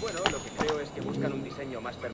Bueno, lo que creo es que buscan un diseño más permanente.